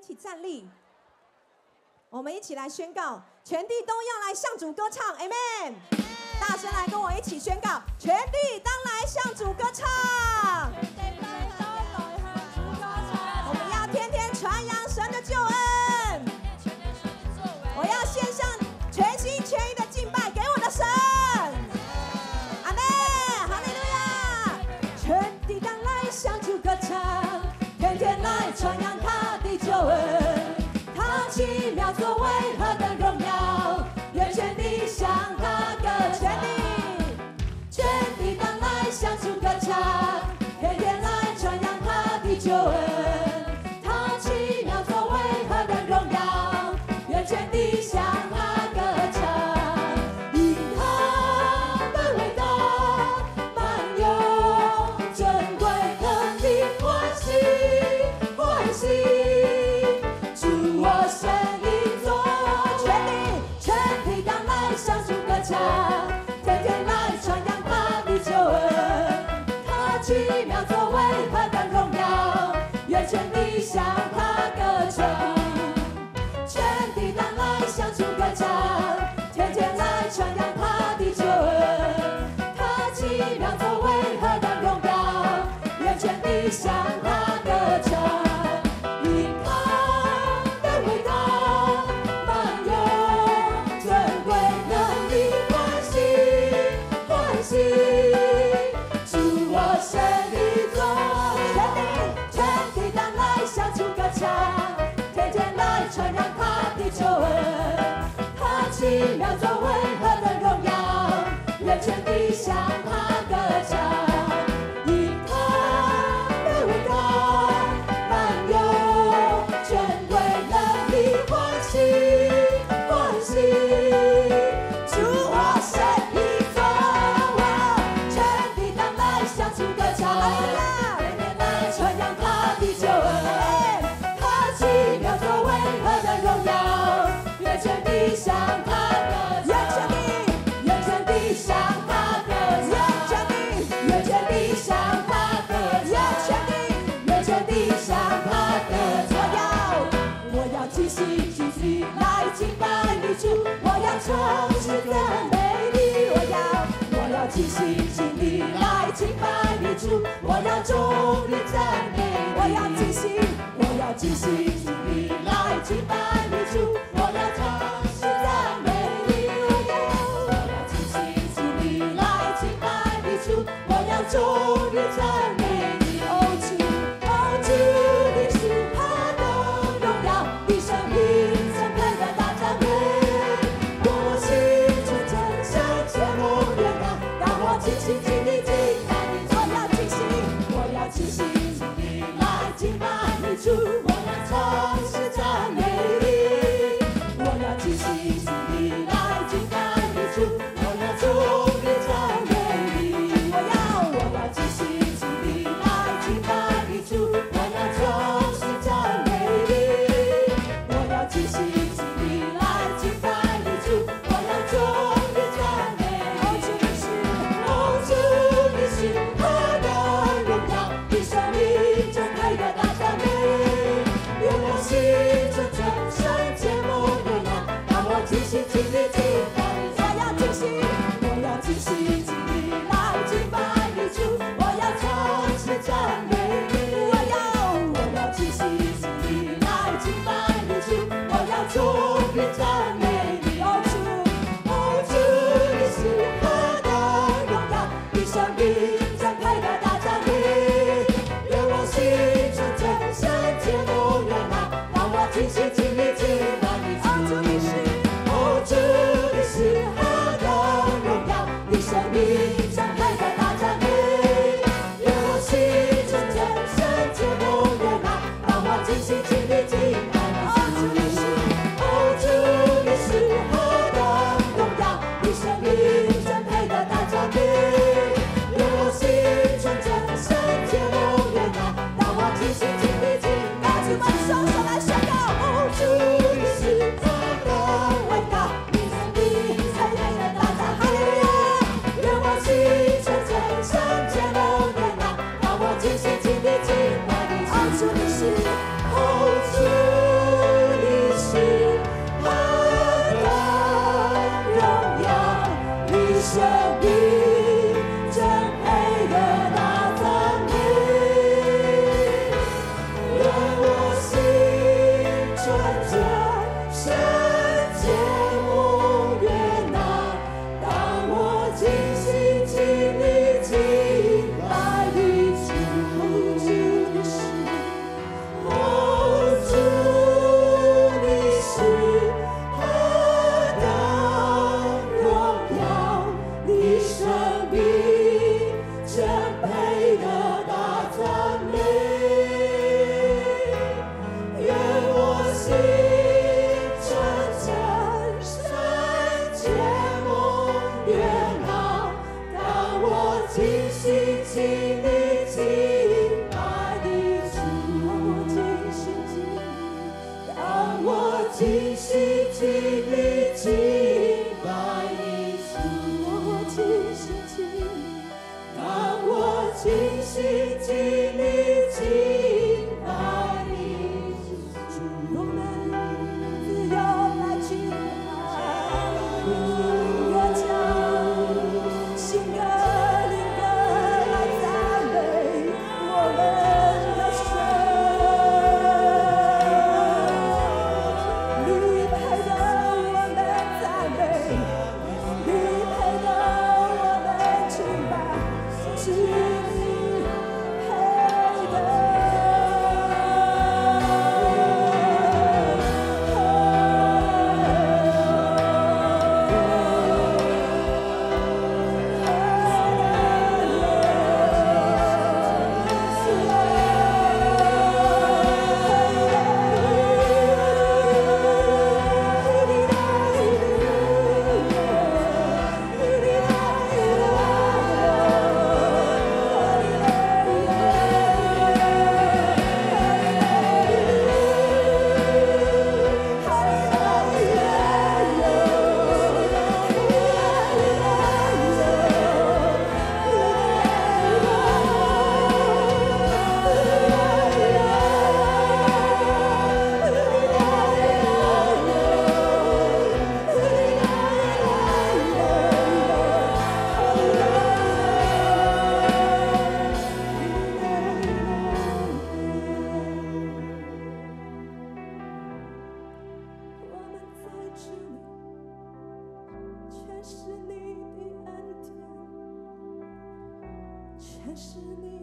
一起站立，我们一起来宣告，全地都要来向主歌唱，Amen！大声来跟我一起宣告，全地当来向主歌唱。Oh, 从此更美丽。我要，我要齐心尽力来敬拜你主，我要众人赞美。我要齐心，我要齐心尽力来敬拜你主，我要唱。our 是你的恩典全是你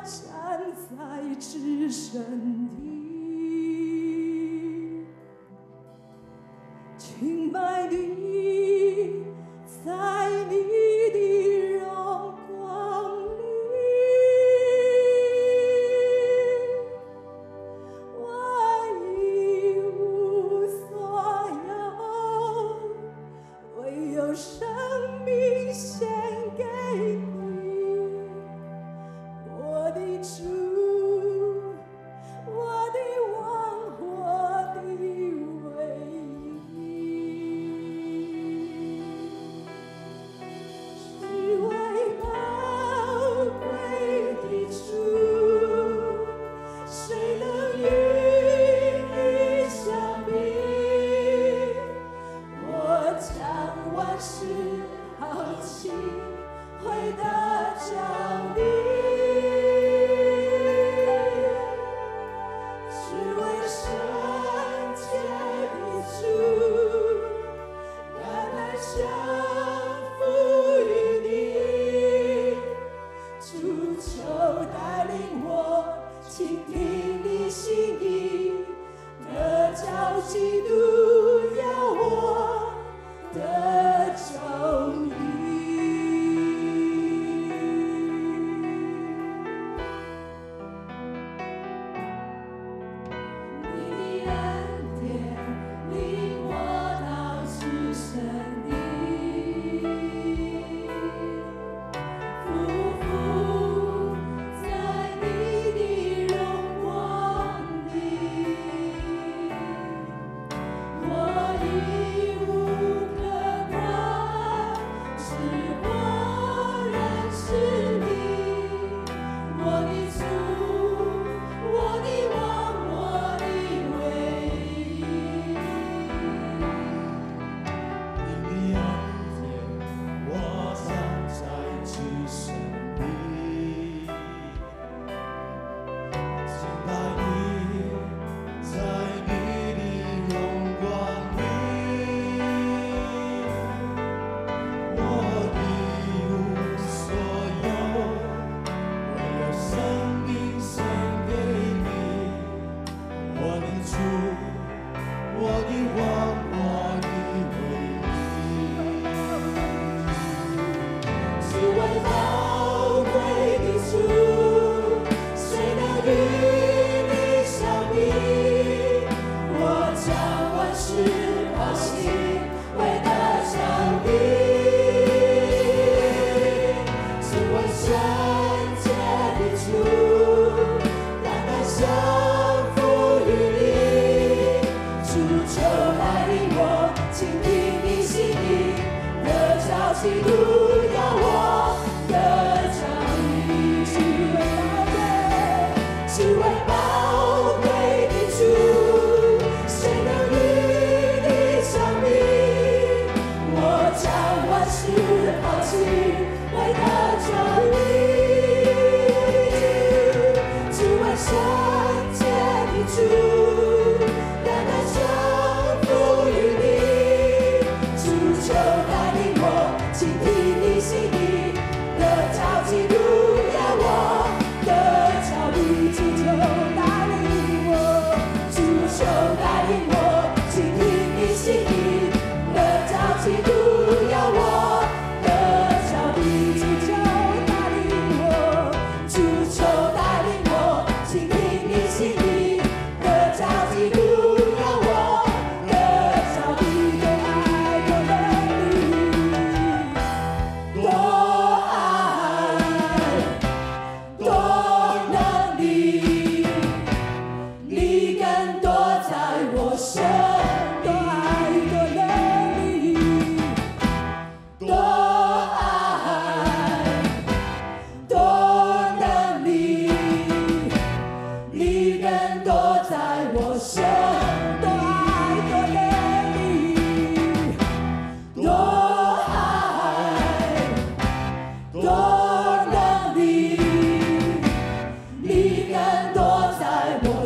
站在至深的清白的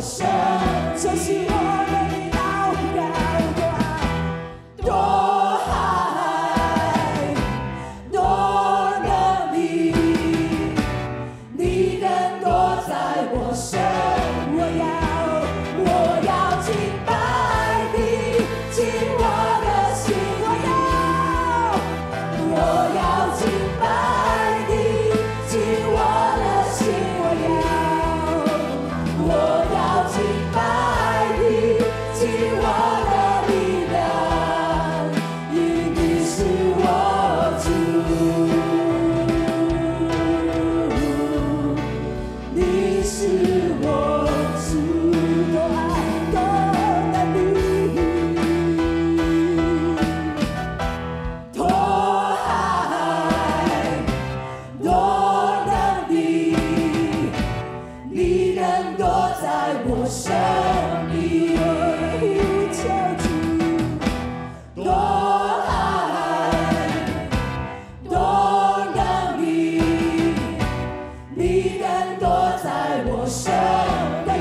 我相。你敢躲在我身边。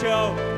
Joe.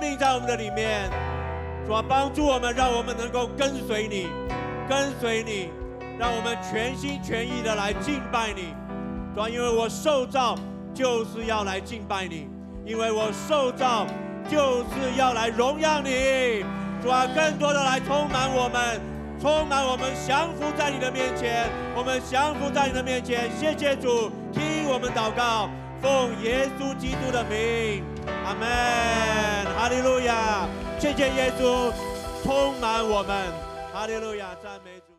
命在我们的里面。主啊，帮助我们，让我们能够跟随你，跟随你，让我们全心全意的来敬拜你，主要因为我受造就是要来敬拜你，因为我受造就是要来荣耀你。主啊，更多的来充满我们，充满我们，降服在你的面前，我们降服在你的面前。谢谢主，听我们祷告，奉耶稣基督的名，阿门，哈利路亚。谢谢耶稣，充满我们，哈利路亚，赞美主。